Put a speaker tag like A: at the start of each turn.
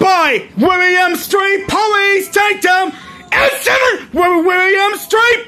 A: By William Street Police. Take them. and seven. William Street